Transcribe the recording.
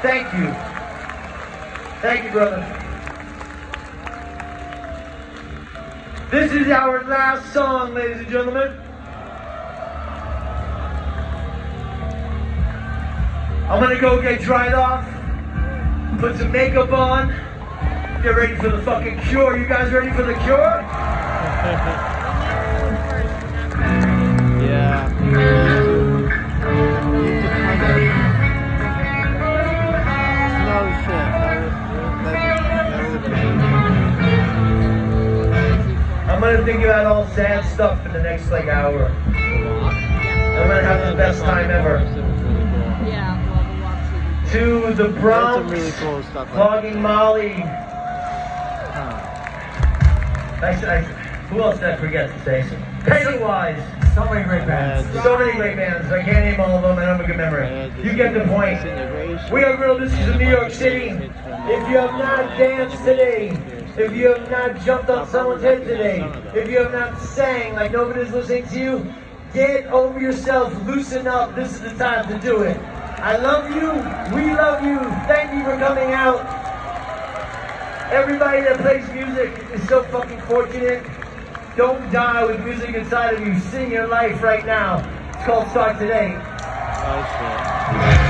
Thank you. Thank you, brother. This is our last song, ladies and gentlemen. I'm gonna go get dried off, put some makeup on, get ready for the fucking cure. You guys ready for the cure? I'm gonna think about all sad stuff for the next like hour. I'm gonna have the best time ever. To the Bronx, Flogging Molly. I, I, who else did I forget to say? Pennywise. So many great bands. So many great bands. I can't name all of them. and I don't have a good memory. You get the point. We are real. This is in New York City. If you have not danced today, if you have not jumped on someone's head today, if you have not sang like nobody's listening to you, get over yourself. Loosen up. This is the time to do it. I love you. We love you. Thank you for coming out. Everybody that plays music is so fucking fortunate. Don't die with music inside of you. Sing your life right now. It's called Start Today. Shit.